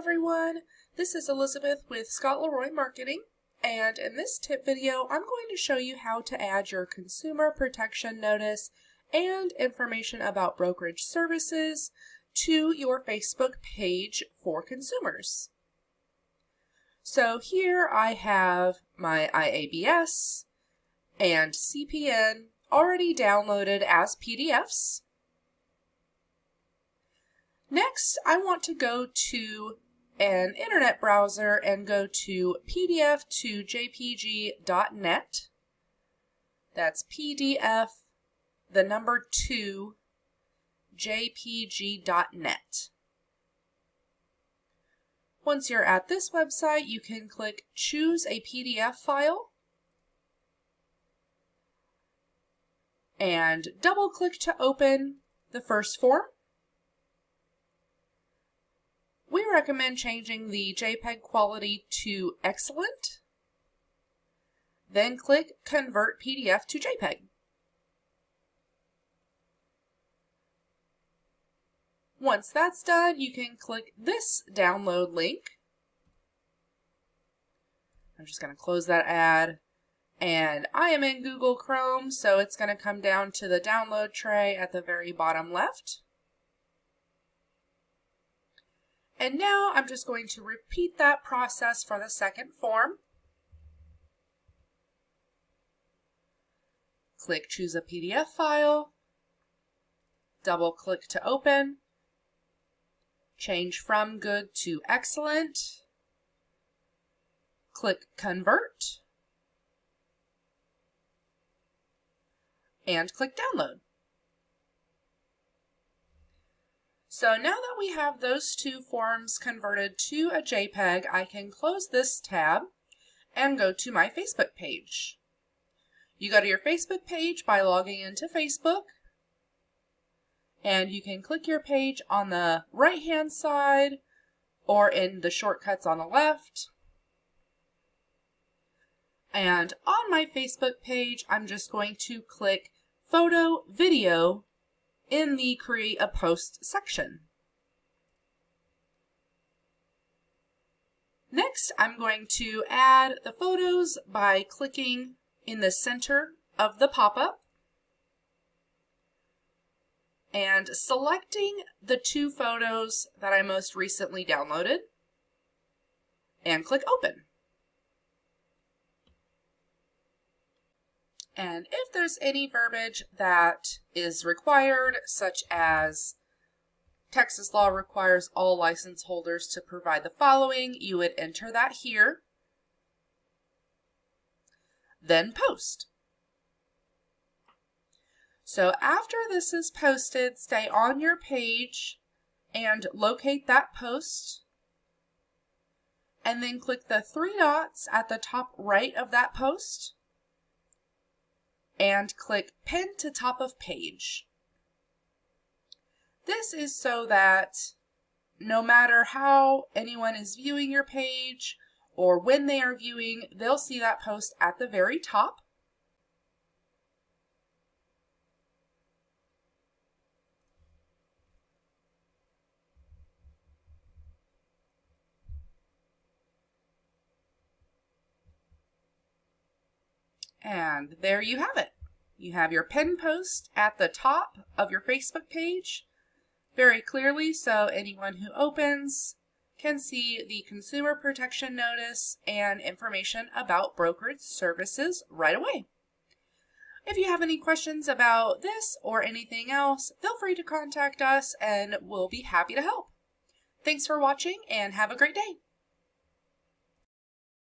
everyone, this is Elizabeth with Scott Le Roy Marketing and in this tip video I'm going to show you how to add your consumer protection notice and information about brokerage services to your Facebook page for consumers. So here I have my IABS and CPN already downloaded as PDFs. Next, I want to go to an internet browser and go to pdf to jpg.net. That's pdf, the number 2, jpg.net. Once you're at this website, you can click Choose a PDF file and double click to open the first form. We recommend changing the JPEG quality to excellent, then click Convert PDF to JPEG. Once that's done, you can click this download link. I'm just going to close that ad. And I am in Google Chrome, so it's going to come down to the download tray at the very bottom left. And now I'm just going to repeat that process for the second form. Click Choose a PDF file, double click to open, change from good to excellent, click Convert, and click Download. So now that we have those two forms converted to a JPEG, I can close this tab and go to my Facebook page. You go to your Facebook page by logging into Facebook, and you can click your page on the right hand side or in the shortcuts on the left. And on my Facebook page, I'm just going to click Photo, Video, in the Create a Post section. Next, I'm going to add the photos by clicking in the center of the pop-up and selecting the two photos that I most recently downloaded and click Open. And if there's any verbiage that is required, such as Texas law requires all license holders to provide the following, you would enter that here. Then post. So after this is posted, stay on your page and locate that post. And then click the three dots at the top right of that post and click Pin to Top of Page. This is so that no matter how anyone is viewing your page or when they are viewing, they'll see that post at the very top. And there you have it. You have your pin post at the top of your Facebook page very clearly so anyone who opens can see the consumer protection notice and information about brokerage services right away. If you have any questions about this or anything else, feel free to contact us and we'll be happy to help. Thanks for watching and have a great day.